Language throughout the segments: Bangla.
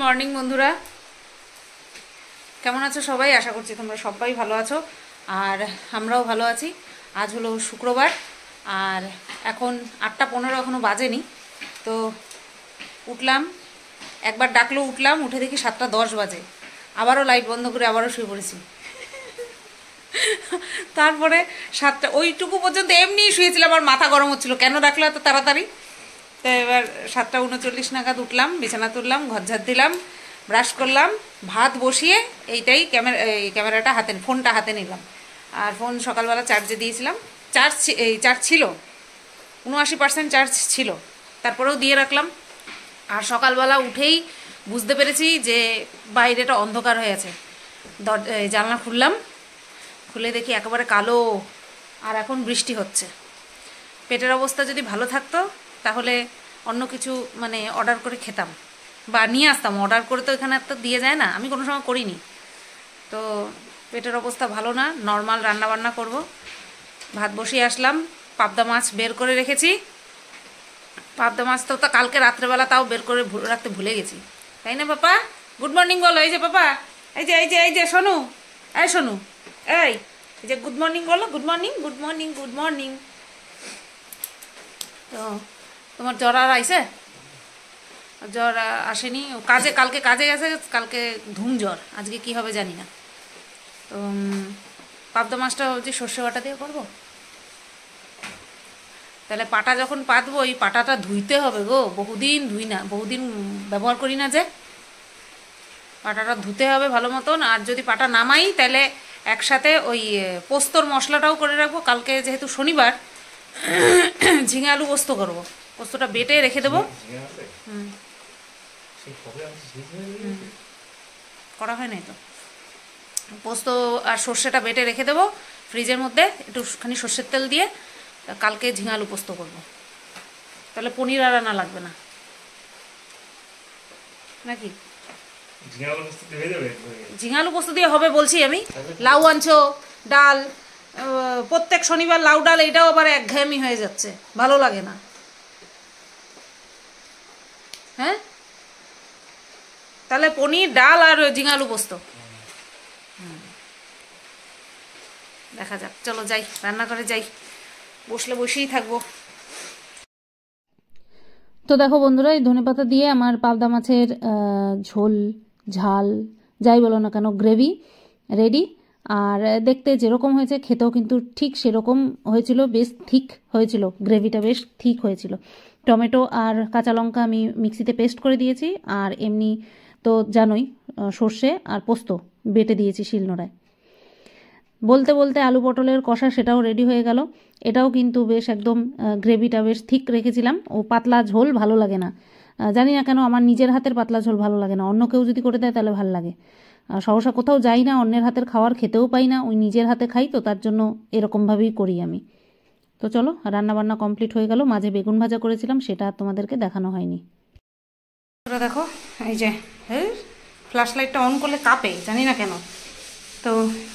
মর্নিং বন্ধুরা। কেমন আছো সবাই? আশা করছি তোমরা সবাই ভালো আছো। আর আমরাও ভালো আছি। আজ হলো শুক্রবার, আর এখন আটটা পনেরো এখনও বাজেনি। তো উঠলাম, একবার ডাকলো উঠলাম, উঠে দেখি সাতটা দশ বাজে। আবারও লাইট বন্ধ করে আবারও শুয়ে পড়েছি। তারপরে সাতটা, ওইটুকু পর্যন্ত এমনি শুয়েছিলাম আমার মাথা গরম হচ্ছিল। কেন ডাকলো এত তাড়াতাড়ি? তো এবার সাতটা উনচল্লিশ নাগাদ উঠলাম, বিছানা তুললাম, ঘর ঝাড় দিলাম ব্রাশ করলাম, ভাত বসিয়ে এইটাই ক্যামেরা এই ক্যামেরাটা হাতে ফোনটা হাতে নিলাম। আর ফোন সকালবেলা চার্জে দিয়েছিলাম। চার্জ এই চার্জ ছিল। উনআশি পার্সেন্ট চার্জ ছিল। তারপরেও দিয়ে রাখলাম। আর সকালবেলা উঠেই বুঝতে পেরেছি যে বাইরেটা অন্ধকার হয়ে আছে। জানলা খুললাম। খুলে দেখি একেবারে কালো। আর এখন বৃষ্টি হচ্ছে। পেটের অবস্থা যদি ভালো থাকতো তাহলে অন্য কিছু মানে অর্ডার করে খেতাম। বা নিয়ে আসতাম অর্ডার করে তো এখানে তো দিয়ে যায় না, আমি কোনো সময় করিনি। তো পেটের অবস্থা ভালো না নর্মাল রান্না বান্না করব। ভাত বসিয়ে আসলাম, পাবদা মাছ বের করে রেখেছি। পাবদা মাছ তো তা কালকে রাত্রেবেলা তাও বের করে রাখতে ভুলে গেছি। তাই না, পাপা? গুড মর্নিং বলো, এই যে পাপা, এই যে এই যে এই যে, শোনু, এই শোনু, এই এই যে গুড মর্নিং বলো good morning good morning good morning তো তোমার জ্বর আর আইসে জ্বর আসেনি। কাজে, কালকে কাজে গেছে, কালকে ধুম জ্বর। আজকে কি হবে জানি না। তো পাবদা মাছটা হচ্ছে সর্ষে বাটা দিয়ে করব? তাহলে পাটা যখন পাতবো, এই পাটাটা ধুইতে হবে গো। বহুদিন ধুই না, বহুদিন ব্যবহার করি না যে। পাটাটা ধুতে হবে ভালো মতন। আর যদি পাটা নামাই, তাহলে একসাথে ওই পোস্তর মশলাটাও করে রাখব। কালকে যেহেতু শনিবার, ঝিঙে আলু পোস্ত করব। পোস্তটা বেটে রেখে দেবো। হুম। করা হয় নাই তো। পোস্ত আর সর্ষেটা বেটে রেখে দেবো ফ্রিজের মধ্যে একটুখানি সর্ষের তেল দিয়ে কালকে ঝিঙালু পোস্ত করব। তাহলে পনির আর আনা লাগবে না। নাকি? ঝিঙালু পোস্ত দিয়ে হবে বলছি আমি। লাউ আনছো ডাল প্রত্যেক শনিবার লাউ ডাল এটাও আবার একঘেয়েমি হয়ে যাচ্ছে। ভালো লাগে না। হ্যাঁ? তাহলে পনির, ডাল আর ঝিঙে আলু পোস্ত। দেখা যাক। চলো যাই রান্না করে যাই। বসলে বসেই থাকব। তো দেখো বন্ধুরা, এই ধনেপাতা দিয়ে আমার পাবদা মাছের ঝোল, ঝাল, যাই বলো না কেন গ্রেভি রেডি আর দেখতে যেরকম হয়েছে, খেতেও কিন্তু ঠিক সেরকম হয়েছিল, বেশ ঠিক হয়েছিল। গ্রেভিটা বেশ ঠিক হয়েছিল। টমেটো আর কাঁচা লঙ্কা আমি মিক্সিতে পেস্ট করে দিয়েছি, আর এমনি তো জানোই সর্ষে আর পোস্ত বেটে দিয়েছি শিলনোড়ায়। বলতে বলতে আলু পটলের কষা সেটাও রেডি হয়ে গেল। এটাও কিন্তু বেশ একদম গ্রেভিটা বেশ ঠিক রেখেছিলাম। ও পাতলা ঝোল ভালো লাগে না। জানি না কেন আমার নিজের হাতের পাতলা ঝোল ভালো লাগে না। অন্য কেউ যদি করে দেয় তাহলে ভালো লাগে। সহসা কোথাও যাই না, অন্যের হাতের খাওয়ার খেতেও পাই না। ওই নিজের হাতে খাই তো, তার জন্য এরকমভাবেই করি আমি। তো চলো রান্না বান্না কমপ্লিট হয়ে গেল। মাঝে বেগুন ভাজা করেছিলাম, সেটা আর তোমাদেরকে দেখানো হয়নি। দেখো, এই যে ফ্ল্যাশ লাইটটা অন করলে কাঁপে, জানি না কেন। তো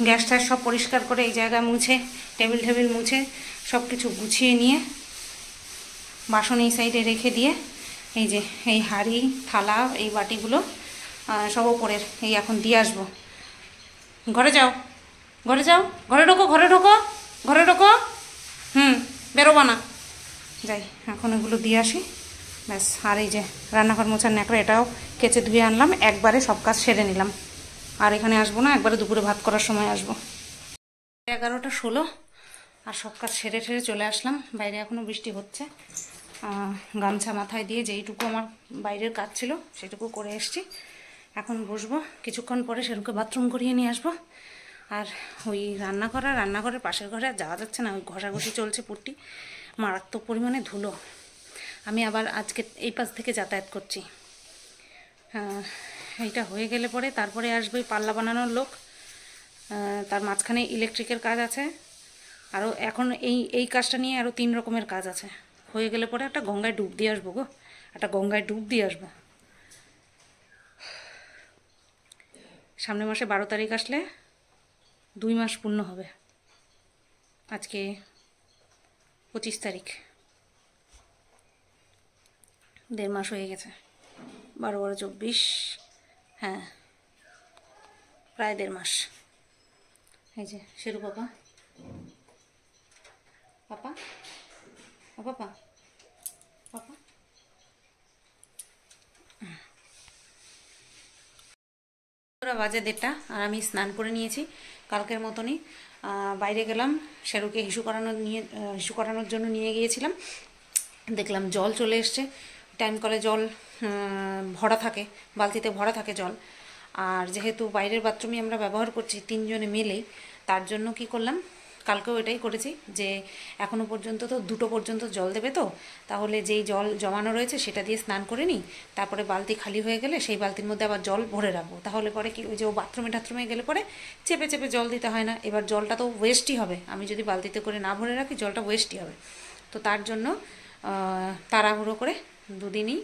গ্যাস ট্যাস সব পরিষ্কার করে এই জায়গা মুছে, টেবিল টেবিল মুছে সব কিছু গুছিয়ে নিয়ে, বাসন এই সাইডে রেখে দিয়ে, এই যে, এই হাঁড়ি, থালা, এই বাটিগুলো সব ওপরের, এই এখন দিয়ে আসব। ঘরে যাও ঘরে যাও, ঘরে ঢোকো ঘরে ঢোকো ঘরে ঢোকো। হুম, বেরোবো না। যাই, এখন এগুলো দিয়ে আসি। ব্যাস, আর এই যে রান্নাঘর মোছার ন্যাকড়া, এটাও কেচে ধুয়ে আনলাম। একবারে সব কাজ সেরে নিলাম। আর এখানে আসব না, একবারে দুপুরে ভাত করার সময় আসব। এগারোটা ষোলো, আর সব কাজ সেরে ঠেরে চলে আসলাম। বাইরে এখনও বৃষ্টি হচ্ছে। গামছা মাথায় দিয়ে যেইটুকু আমার বাইরের কাজ ছিল, সেটুকু করে এসছি। এখন বসবো। কিছুক্ষণ পরে সেরকম বাথরুম করিয়ে নিয়ে আসব। আর ওই রান্না করা রান্নাঘরের পাশের ঘরে আর যাওয়া যাচ্ছে না, ওই ঘষাঘষি চলছে পুট্টি। মারাত্মক পরিমাণে ধুলো। আমি আবার আজকে এই পাশ থেকে যাতায়াত করছি। এইটা হয়ে গেলে পরে তারপরে আসবে পাল্লা বানানোর লোক। তার মাঝখানে ইলেকট্রিকের কাজ আছে। আরও এখন এই এই কাজটা নিয়ে আরও তিন রকমের কাজ আছে। হয়ে গেলে পরে একটা গঙ্গায় ডুব দিয়ে আসব গো। একটা গঙ্গায় ডুব দিয়ে আসব। সামনের মাসে বারো তারিখ আসলে দুই মাস পূর্ণ হবে। আজকে পঁচিশ তারিখ। দেড় মাস হয়ে গেছে। বারো বারো চব্বিশ। হ্যাঁ। প্রায় দেড় মাস। এই যে, শেরু পাপা। পাপা? পাপা? পাপা? ওরা বাজে দেড়টা, আর আমি স্নান করে নিয়েছি কালকের মতনই। বাইরে গেলাম, শেরুকে হিসু করানোর নিয়ে হিসু করানোর জন্য নিয়ে গিয়েছিলাম। দেখলাম জল চলে এসছে টাইম কলে জল ভরা থাকে, বালতিতে ভরা থাকে জল। আর যেহেতু বাইরের বাথরুমই আমরা ব্যবহার করছি তিনজনে মিলেই, তার জন্য কি করলাম কালকেও এটাই করেছি যে এখনও পর্যন্ত তো দুটো পর্যন্ত জল দেবে তো, তাহলে যেই জল জমানো রয়েছে সেটা দিয়ে স্নান করে নিই, তারপরে বালতি খালি হয়ে গেলে সেই বালতির মধ্যে আবার জল ভরে রাখব। তাহলে পরে কি ওই যে ও বাথরুমে টাথরুমে গেলে পরে চেপে চেপে জল দিতে হয় না, এবার জলটা তো ওয়েস্টই হবে। আমি যদি বালতিতে করে না ভরে রাখি, জলটা ওয়েস্টই হবে। তো তার জন্য তাড়াহুড়ো করে দুদিনই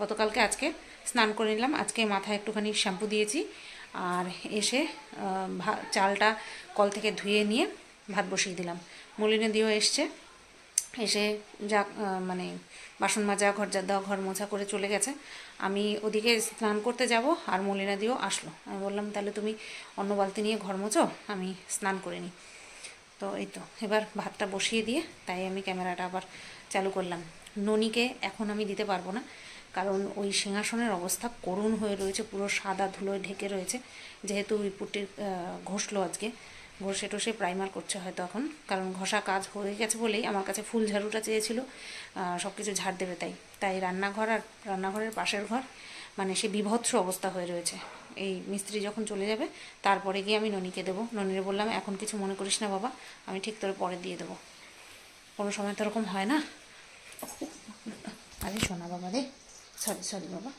গতকালকে আজকে স্নান করে নিলাম। আজকে মাথায় একটুখানি শ্যাম্পু দিয়েছি। আর এসে চালটা কল থেকে ধুয়ে নিয়ে ভাত বসিয়ে দিলাম। মলিনে দিয়েও এসছে। এসে যা মানে বাসন মাজা, ঘর যা দেওয়া, ঘর মোছা করে চলে গেছে। আমি ওদিকে স্নান করতে যাব আর মলিনা দিয়েও আসলো। আমি বললাম, তাহলে তুমি অন্য বালতি নিয়ে ঘর মোছো, আমি স্নান করে নিই। তো এই তো, এবার ভাতটা বসিয়ে দিয়ে তাই আমি ক্যামেরাটা আবার চালু করলাম। ননিকে এখন আমি দিতে পারব না, কারণ ওই সিংহাসনের অবস্থা করুণ হয়ে রয়েছে, পুরো সাদা ধুলোয় ঢেকে রয়েছে। যেহেতু ওই পুটির ঘষলো আজকে ঘষে টষে প্রাইমার করছে হয়তো এখন। কারণ ঘষা কাজ হয়ে গেছে বলেই আমার কাছে ফুল ঝাড়ুটা চেয়েছিল সব কিছু ঝাড় দেবে তাই। তাই রান্নাঘর আর রান্নাঘরের পাশের ঘর মানে সে বিভৎস অবস্থা হয়ে রয়েছে। এই মিস্ত্রি যখন চলে যাবে, তারপরে গিয়ে আমি ননিকে দেবো। ননিরে বললাম, এখন কিছু মনে করিস না বাবা, আমি ঠিক তোরে পরে দিয়ে দেবো। কোনো সময় তো ওরকম হয় না? আরে শোনা বাবা রে সরি সরি বাবা।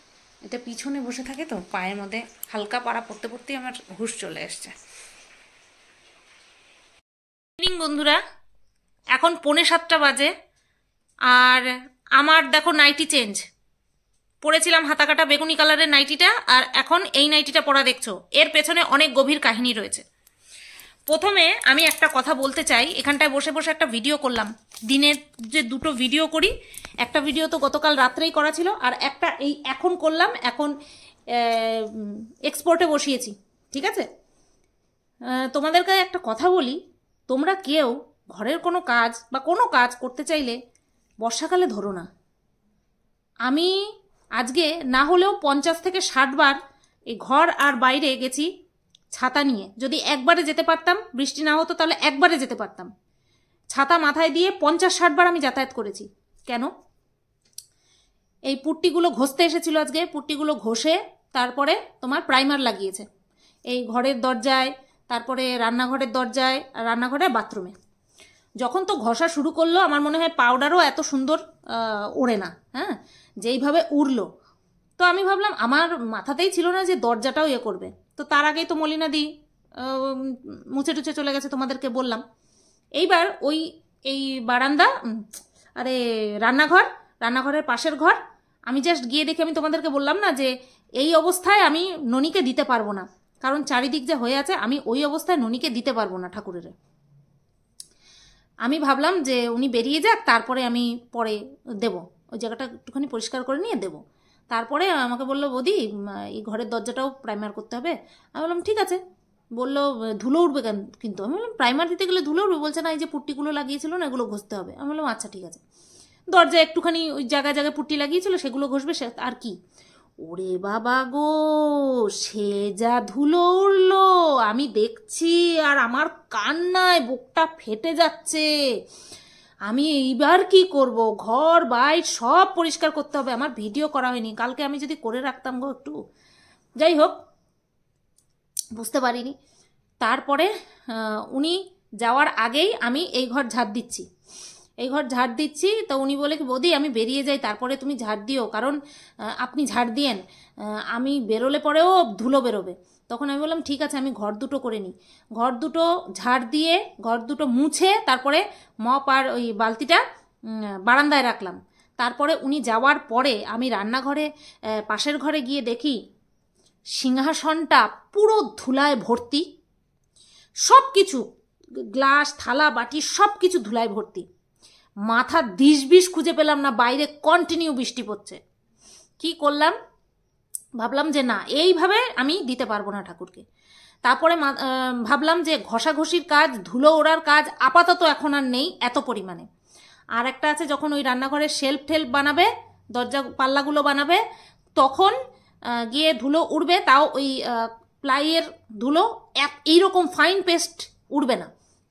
এটা পিছনে বসে থাকে তো, পায়ের মধ্যে হালকা পাড়া পড়তে পড়তেই আমার হুশ চলে এসছে ইভিনিং বন্ধুরা। এখন পৌনে সাতটা বাজে। আর আমার দেখো নাইটি চেঞ্জ পরেছিলাম হাতাকাটা বেগুনি কালারের নাইটিটা আর এখন এই নাইটিটা পরা দেখছ। এর পেছনে অনেক গভীর কাহিনী রয়েছে। প্রথমে আমি একটা কথা বলতে চাই। এখানটায় বসে বসে একটা ভিডিও করলাম। দিনের যে দুটো ভিডিও করি, একটা ভিডিও তো গতকাল রাত্রেই করা ছিল, আর একটা এই এখন করলাম, এখন এক্সপোর্টে বসিয়েছি। ঠিক আছে? তোমাদেরকে একটা কথা বলি। তোমরা কেউ ঘরের কোনো কাজ বা কোনো কাজ করতে চাইলে বর্ষাকালে ধরো না। আমি আজকে না হলেও পঞ্চাশ থেকে ষাট বার এই ঘর আর বাইরে গেছি ছাতা নিয়ে। যদি একবারে যেতে পারতাম, বৃষ্টি না হতো তাহলে একবারে যেতে পারতাম। ছাতা মাথায় দিয়ে পঞ্চাশ ষাট বার আমি যাতায়াত করেছি। কেন? এই পুট্টিগুলো ঘষতে এসেছিল আজকে, পুট্টিগুলো ঘষে তারপরে তোমার প্রাইমার লাগিয়েছে। এই ঘরের দরজায় তারপরে রান্নাঘরের দরজায়, রান্নাঘরে বাথরুমে। যখন তো ঘষা শুরু করল, আমার মনে হয় পাউডারও এত সুন্দর ওড়ে না হ্যাঁ? যেইভাবে উড়লো। তো আমি ভাবলাম, আমার মাথাতেই ছিল না যে দরজাটাও ইয়ে করবে। তো তার আগেই তো মলিনা দি মুছে টুছে চলে গেছে, তোমাদেরকে বললাম। এইবার ওই, এই বারান্দা আরে, রান্নাঘর, রান্নাঘরের পাশের ঘর, আমি জাস্ট গিয়ে দেখে আমি তোমাদেরকে বললাম না যে, এই অবস্থায় আমি ননিকে দিতে পারব না। কারণ চারিদিক যে হয়ে আছে, আমি ওই অবস্থায় ননিকে দিতে পারব না ঠাকুরের। আমি ভাবলাম যে উনি বেরিয়ে যাক, তারপরে আমি পরে দেব। ওই জায়গাটা একটুখানি পরিষ্কার করে নিয়ে দেব। তারপরে আমাকে বলল, বৌদি এই ঘরের দরজাটাও প্রাইমার করতে হবে। আমি বললাম, ঠিক আছে। বলল, ধুলো উঠবে কেন কিন্তু? আমি বললাম প্রাইমার দিতে গেলে ধুলো উঠবে? বলছে, না, এই যে পুট্টিগুলো লাগিয়েছিল না, এগুলো ঘষতে হবে। আমি বললাম আচ্ছা ঠিক আছে। দরজা একটুখানি ওই জায়গায় জায়গায় পুট্টি লাগিয়েছিল, সেগুলো ঘষবে, সে আর কি। ওরে বাবা গো, সে যা ধুলো উড়লো, আমি দেখছি আর আমার কান্নায় বুকটা ফেটে যাচ্ছে। আমি এইবার কি করব? ঘর বাইর সব পরিষ্কার করতে হবে, আমার ভিডিও করা হয়নি। কালকে আমি যদি করে রাখতাম গো একটু। যাই হোক, বুঝতে পারিনি। তারপরে উনি যাওয়ার আগেই আমি এই ঘর ঝাঁপ দিচ্ছি। এই ঘর ঝাড় দিচ্ছি, তো উনি বলে কি, বৌদি, আমি বেরিয়ে যাই, তারপরে তুমি ঝাড় দিও, কারণ আপনি ঝাড় দিয়েন আমি বেরোলে পরেও ধুলো বেরোবে। তখন আমি বললাম, ঠিক আছে, আমি ঘর দুটো করে নিই। ঘর দুটো ঝাড় দিয়ে, ঘর দুটো মুছে, তারপরে মপ আর ওই বালতিটা বারান্দায় রাখলাম। তারপরে উনি যাওয়ার পরে আমি রান্নাঘরে পাশের ঘরে গিয়ে দেখি, সিংহাসনটা পুরো ধুলায় ভর্তি। সব কিছু গ্লাস, থালা, বাটি সব কিছু ধুলায় ভর্তি। মাথা দিশ বিষ খুঁজে পেলাম না, বাইরে কন্টিনিউ বৃষ্টি পড়ছে। কি করলাম? ভাবলাম যে না, এইভাবে আমি দিতে পারব না ঠাকুরকে। তারপরে ভাবলাম যে ঘষাঘষির কাজ, ধুলো ওড়ার কাজ আপাতত এখন আর নেই এত পরিমাণে। আর একটা আছে, যখন ওই রান্নাঘরের শেল্ফ টেল্ফ বানাবে, দরজা, পাল্লাগুলো বানাবে, তখন গিয়ে ধুলো উড়বে, তাও ওই প্লাইয়ের ধুলো এক, এইরকম ফাইন পেস্ট উড়বে না।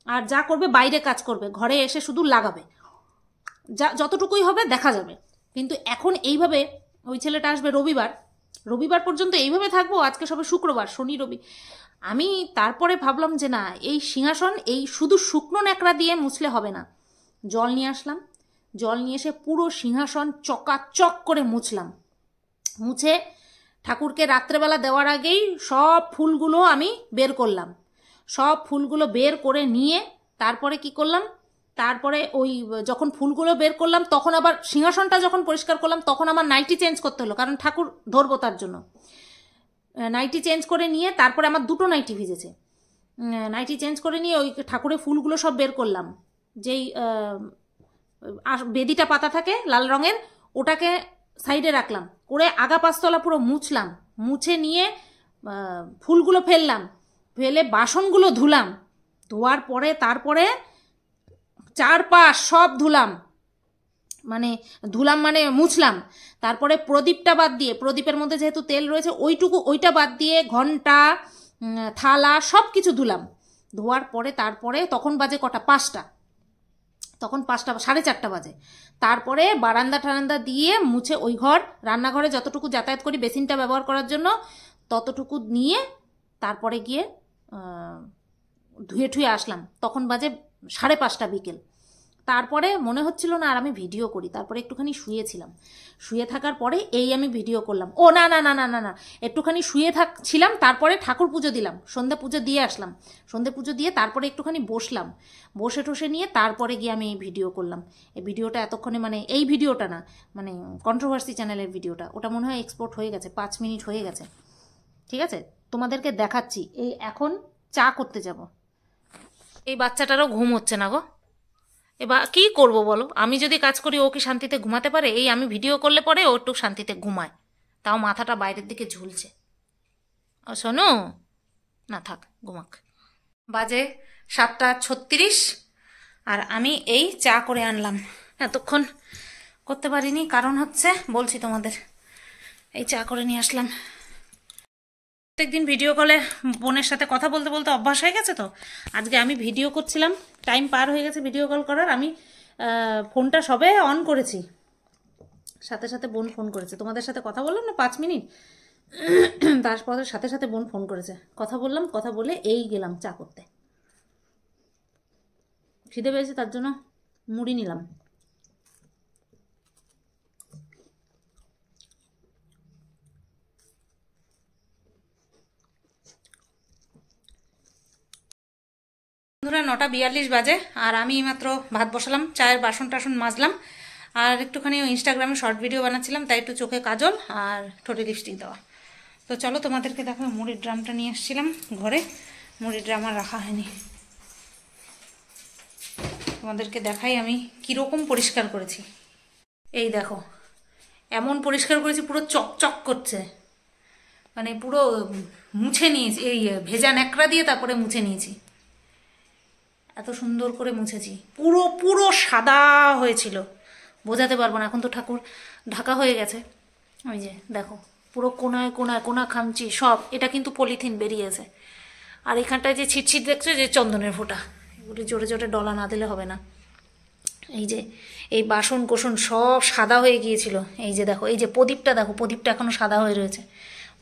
আর যা করবে, বাইরে কাজ করবে, ঘরে এসে শুধু লাগাবে। যা, যতটুকুই হবে দেখা যাবে। কিন্তু এখন এইভাবে ওই ছেলেটা আসবে রবিবার রবিবার পর্যন্ত এইভাবে থাকব, আজকে সবে শুক্রবার, শনি, রবি। আমি তারপরে ভাবলাম যে না, এই সিংহাসন, এই শুধু শুকনো ন্যাকড়া দিয়ে মুছলে হবে না। জল নিয়ে আসলাম, জল নিয়ে এসে পুরো সিংহাসন চকাচক করে মুছলাম। মুছে ঠাকুরকে রাত্রেবেলা দেওয়ার আগেই সব ফুলগুলো আমি বের করলাম। সব ফুলগুলো বের করে নিয়ে তারপরে কি করলাম? তারপরে ওই, যখন ফুলগুলো বের করলাম, তখন আবার সিংহাসনটা যখন পরিষ্কার করলাম, তখন আমার নাইটি চেঞ্জ করতে হলো, কারণ ঠাকুর ধরবো তার জন্য। নাইটি চেঞ্জ করে নিয়ে তারপরে আমার দুটো নাইটি ভিজেছে। নাইটি চেঞ্জ করে নিয়ে ওই ঠাকুরের ফুলগুলো সব বের করলাম। যেই বেদিটা পাতা থাকে, লাল রঙের, ওটাকে সাইডে রাখলাম। করে আগা পাঁচতলা পুরো মুছলাম। মুছে নিয়ে ফুলগুলো ফেললাম। ফেলে বাসনগুলো ধুলাম। ধোয়ার পরে, তারপরে চারপাশ সব ধুলাম। মানে ধুলাম মানে মুছলাম। তারপরে প্রদীপটা বাদ দিয়ে, প্রদীপের মধ্যে যেহেতু তেল রয়েছে, ওইটুকু, ওইটা বাদ দিয়ে ঘণ্টা থালা সব কিছু ধুলাম। ধোয়ার পরে তারপরে তখন বাজে কটা? পাঁচটা। তখন পাঁচটা, সাড়ে চারটা বাজে। তারপরে বারান্দা টারান্দা দিয়ে মুছে ওই ঘর, রান্নাঘরে যতটুকু যাতায়াত করি বেসিনটা ব্যবহার করার জন্য, ততটুকু নিয়ে তারপরে গিয়ে ধুয়ে ঠুয়ে আসলাম। তখন বাজে সাড়ে পাঁচটা বিকেল। তারপরে মনে হচ্ছিল না আর আমি ভিডিও করি। তারপরে একটুখানি শুয়েছিলাম। শুয়ে থাকার পরে এই আমি ভিডিও করলাম। ও, না না না না না না। একটুখানি শুয়ে থাকছিলাম, তারপরে ঠাকুর পুজো দিলাম। সন্ধ্যা পুজো দিয়ে আসলাম। সন্ধে পুজো দিয়ে তারপরে একটুখানি বসলাম। বসে টসে নিয়ে তারপরে গিয়ে আমি এই ভিডিও করলাম। এই ভিডিওটা এতক্ষণে মানে এই ভিডিওটা না মানে কন্ট্রোভার্সি চ্যানেলের ভিডিওটা। ওটা মনে হয় এক্সপোর্ট হয়ে গেছে, পাঁচ মিনিট হয়ে গেছে। ঠিক আছে? তোমাদেরকে দেখাচ্ছি। এই এখন চা করতে যাব। এই বাচ্চাটারও ঘুম হচ্ছে না গো। এবার কি করব বলো? আমি যদি কাজ করি, ও কি শান্তিতে ঘুমাতে পারে? এই আমি ভিডিও করলে পরে ও একটু শান্তিতে ঘুমায়। তাও মাথাটা বাইরের দিকে ঝুলছে। ও, শোনো। না, থাক, ঘুমাক। বাজে সাতটা ছত্রিশ, আর আমি এই চা করে আনলাম। এতক্ষণ করতে পারিনি, কারণ হচ্ছে বলছি তোমাদের, এই চা করে নিয়ে আসলাম। প্রত্যেকদিন ভিডিও কলে বোনের সাথে কথা বলতে বলতে অভ্যাস হয়ে গেছে তো? আজকে আমি ভিডিও করছিলাম টাইম পার হয়ে গেছে ভিডিও কল করার, আমি ফোনটা সবে অন করেছি। সাথে সাথে বোন ফোন করেছে। তোমাদের সাথে কথা বললাম না পাঁচ মিনিট? তারপরে সাথে সাথে বোন ফোন করেছে। কথা বললাম, কথা বলে এই গেলাম চা করতে। খিদে পেয়েছে, তার জন্য মুড়ি নিলাম। বন্ধুরা, নটা বিয়াল্লিশ বাজে, আর আমি মাত্র ভাত বসালাম, চায়ের বাসন টাসন মাজলাম, আর একটুখানি ইনস্টাগ্রামে শর্ট ভিডিও বানাচ্ছিলাম, তাই একটু চোখে কাজল আর ঠোঁটে লিপস্টিক দেওয়া। তো চলো তোমাদেরকে দেখো, মুড়ির ড্রামটা নিয়ে এসেছিলাম ঘরে, মুড়ির ড্রাম আর রাখা হয়নি। তোমাদেরকে দেখাই আমি কীরকম পরিষ্কার করেছি। এই দেখো, এমন পরিষ্কার করেছি, পুরো চকচক করছে। মানে পুরো মুছে নিয়েছি, এই ভেজা ন্যাকড়া দিয়ে তারপরে মুছে নিয়েছি। এত সুন্দর করে মুছেছি। পুরো পুরো সাদা হয়েছিল। বোঝাতে পারব না, এখন তো ঠাকুর ঢাকা হয়ে গেছে। ওই যে, দেখো, পুরো কোনায় কোনায় কোনা খামচি, সব। এটা কিন্তু পলিথিন বেরিয়েছে। আর এখানটায় যে ছিটছিট দেখছ, যে চন্দনের ফোঁটা, এগুলি জোরে জোরে ডলা না দিলে হবে না। এই যে, এই বাসন কোসন সব সাদা হয়ে গিয়েছিল। এই যে দেখো, এই যে প্রদীপটা দেখো, প্রদীপটা এখনও সাদা হয়ে রয়েছে।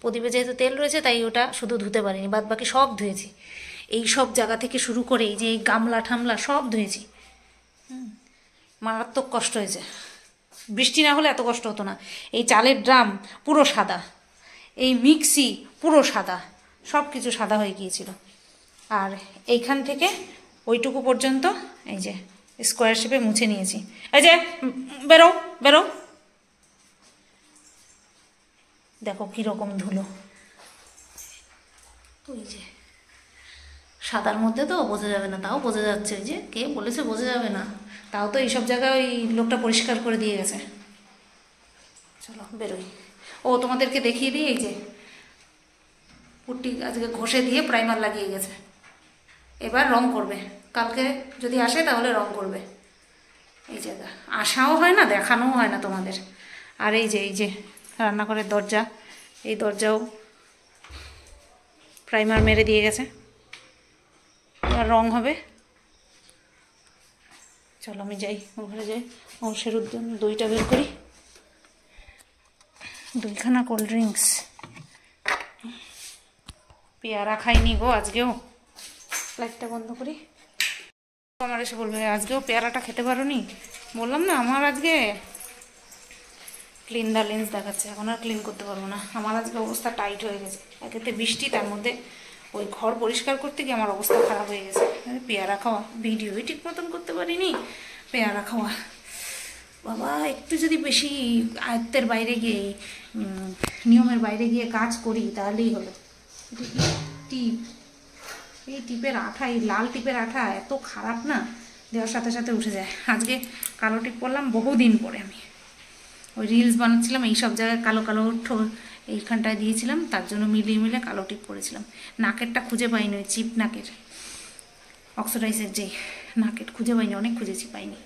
প্রদীপে যেহেতু তেল রয়েছে, তাই ওটা শুধু ধুতে পারিনি বাদ বাকি সব ধুয়েছি। এই সব জায়গা থেকে শুরু করে এই যে এই গামলা ঠামলা সব ধুয়েছি। মারাত্মক কষ্ট হয়েছে। বৃষ্টি না হলে এত কষ্ট হতো না। এই চালের ড্রাম পুরো সাদা, এই মিক্সি পুরো সাদা সব কিছু সাদা হয়ে গিয়েছিল। আর এইখান থেকে ওইটুকু পর্যন্ত এই যে স্কোয়ার শেপে মুছে নিয়েছি। এই যে বেরো বেরো। দেখো কীরকম ধুলো। ওই যে সাদার মধ্যে তো বোঝা যাবে না, তাও বোঝা যাচ্ছে যে কে বলেছে বোঝা যাবে না। তাও তো এইসব জায়গায় ওই লোকটা পরিষ্কার করে দিয়ে গেছে। চলো, বেরোই। ও তোমাদেরকে দেখিয়ে দিই, এই যে পুট্টি আজকে ঘষে দিয়ে প্রাইমার লাগিয়ে গেছে। এবার রং করবে। কালকে যদি আসে তাহলে রং করবে। এই জায়গা আসাও হয় না, দেখানোও হয় না তোমাদের। আর এই যে এই যে রান্নাঘরের দরজা, এই দরজাও প্রাইমার মেরে দিয়ে গেছে। রং হবে। চলো আমি যাই ও ঘরে যাই। অংশের উদ্যান দইটা বের করি। দুইখানা কোল্ড ড্রিঙ্কস পেয়ারা খাইনি গো আজকেও। লাইটটা বন্ধ করি। আমার এসে বলবে, আজকেও পেয়ারাটা খেতে পারো নি বললাম, না, আমার আজকে ক্লিন দা লেন্স দেখাচ্ছে। এখন আর ক্লিন করতে পারব না। আমার আজকে অবস্থা টাইট হয়ে গেছে। একেতে বৃষ্টি, তার মধ্যে ওই ঘর পরিষ্কার করতে গিয়ে আমার অবস্থা খারাপ হয়ে গেছে। পেয়ারা খাওয়া, ভিডিওই ঠিক মতন করতে পারিনি। পেয়ারা খাওয়া। বাবা, একটু যদি বেশি আয়ত্তের বাইরে গিয়ে নিয়মের বাইরে গিয়ে কাজ করি, তাহলেই হলো টিপ, এই টিপের আঠা, এই লাল টিপের আঠা এত খারাপ না, দেওয়ার সাথে সাথে উঠে যায়। আজকে কালো টিপ পরলাম, বহুদিন পরে আমি। ওই রিলস বানাচ্ছিলাম এই সব জায়গায় কালো কালো এইখানটায় দিয়েছিলাম, তার জন্য মিলিয়ে মিলে কালো টিপ করেছিলাম। নাকেরটা খুঁজে পাইনি, ওই চিপ নাকের অক্সোডাইসের যে নাকের, খুঁজে পাইনি, অনেক খুঁজেছি, পাইনি।